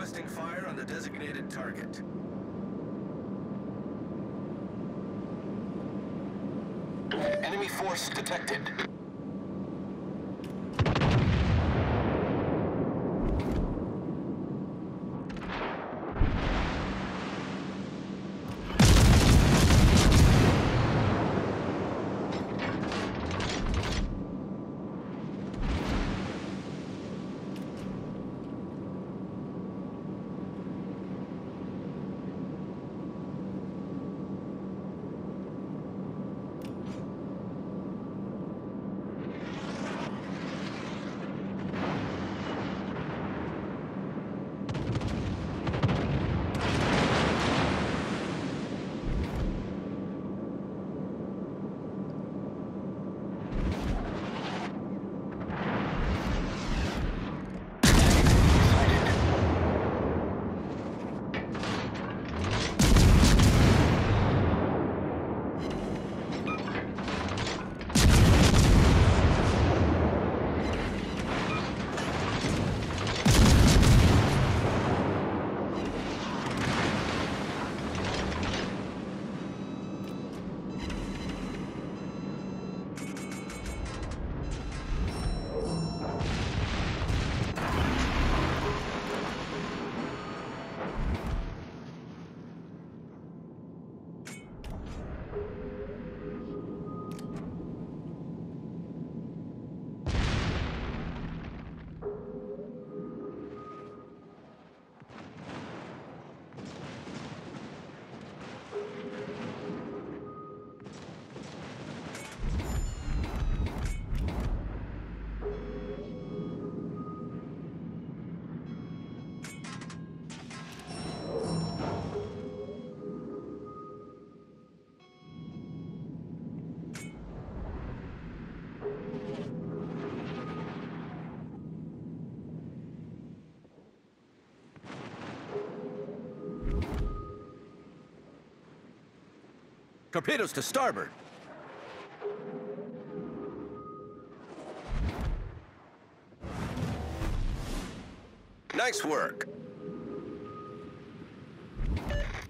requesting fire on the designated target. Enemy force detected. Torpedoes to starboard. Nice work.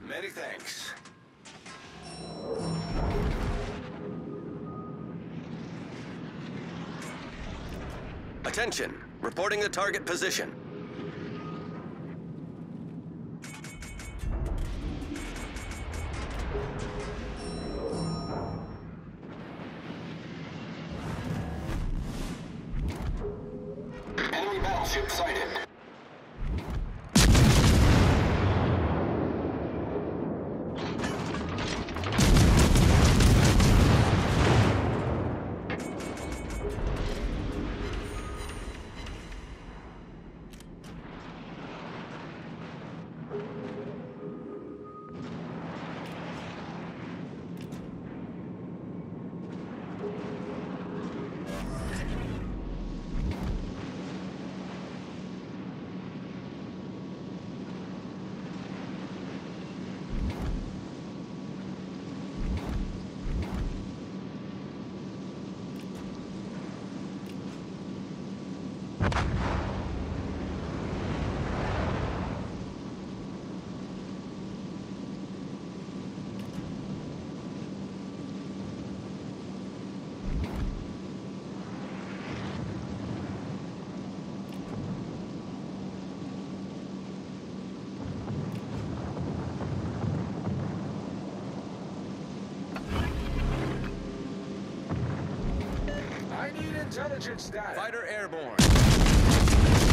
Many thanks. Attention, reporting the target position. Intelligence data. Fighter airborne.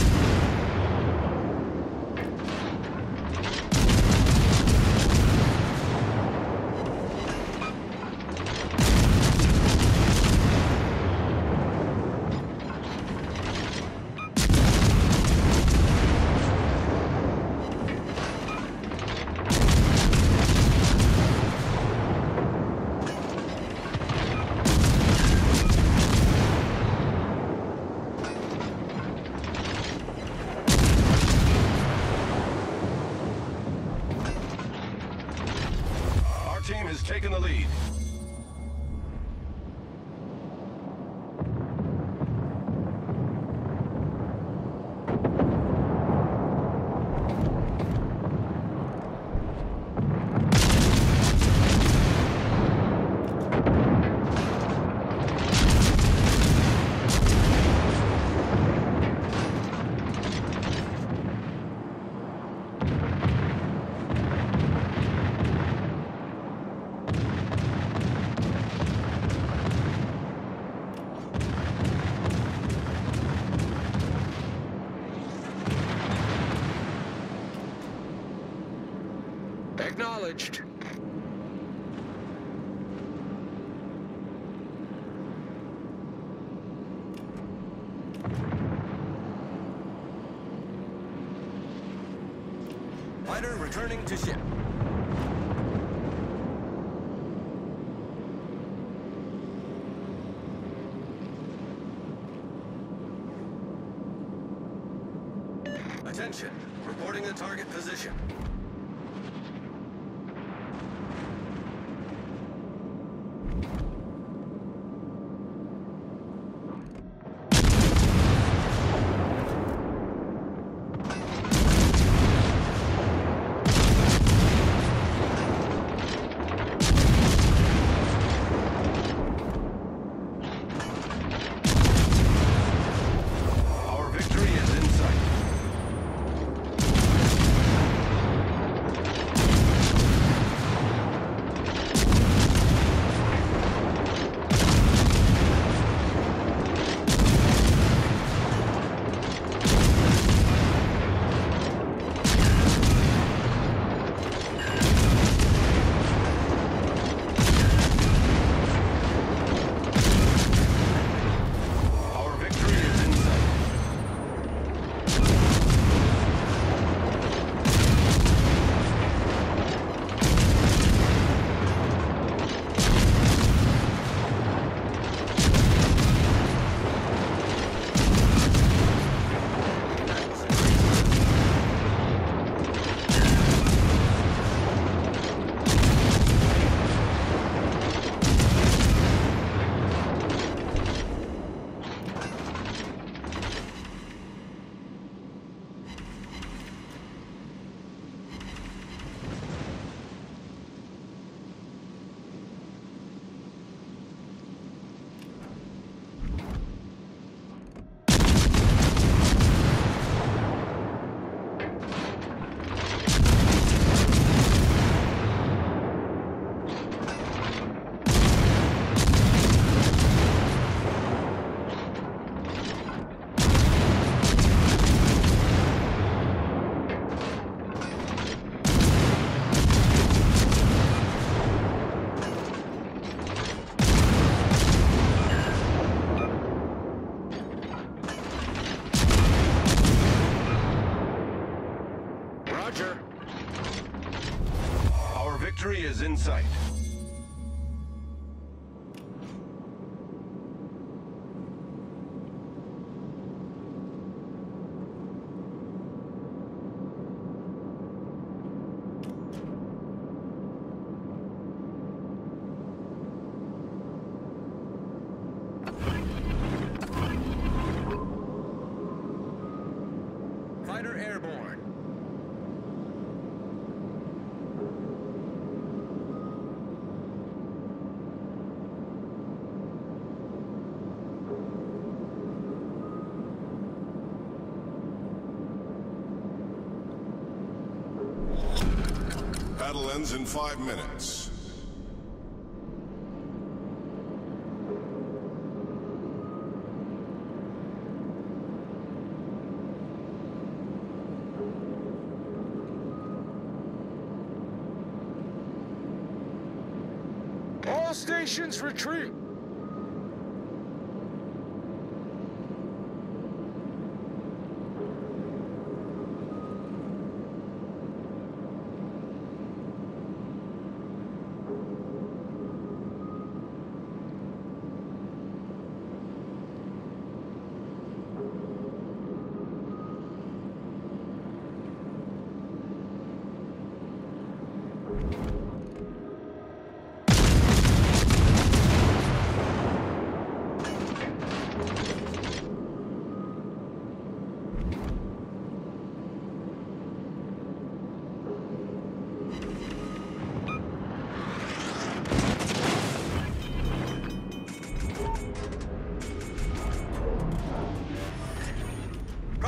Taken the lead. Acknowledged. Fighter returning to ship. Attention, reporting the target position. Sight. Fighter airborne. Ends in five minutes. All stations retreat.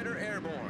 Fighter Airborne.